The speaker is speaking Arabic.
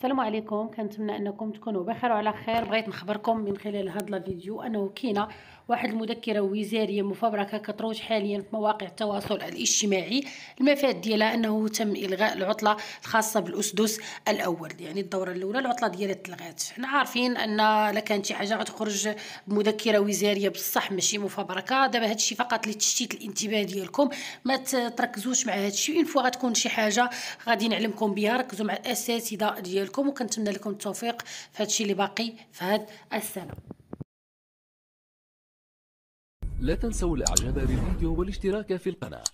السلام عليكم. كنتمنى أنكم تكونوا بخير وعلى خير. بغيت نخبركم من خلال هذا الفيديو أنه كاينة واحد المذكرة وزارية مفبركة كتروج حاليا في مواقع التواصل الاجتماعي. المفاد ديالها أنه تم إلغاء العطلة الخاصة بالأسدس الأول يعني الدورة الأولى العطلة ديالها تلغات حنا عارفين أن لا كانت شي حاجة غتخرج بمذكرة وزارية بصح ماشي مفبركة. دابا هادشي فقط لتشتيت الانتباه ديالكم. ما تركزوش مع هادشي une fois غتكون شي حاجة غادي نعلمكم بها. ركزوا مع الأساتذة ديالكم. وكنتمنى لكم التوفيق في هادشي اللي باقي في هاد السنة. لا تنسوا الإعجاب بالفيديو والاشتراك في القناة.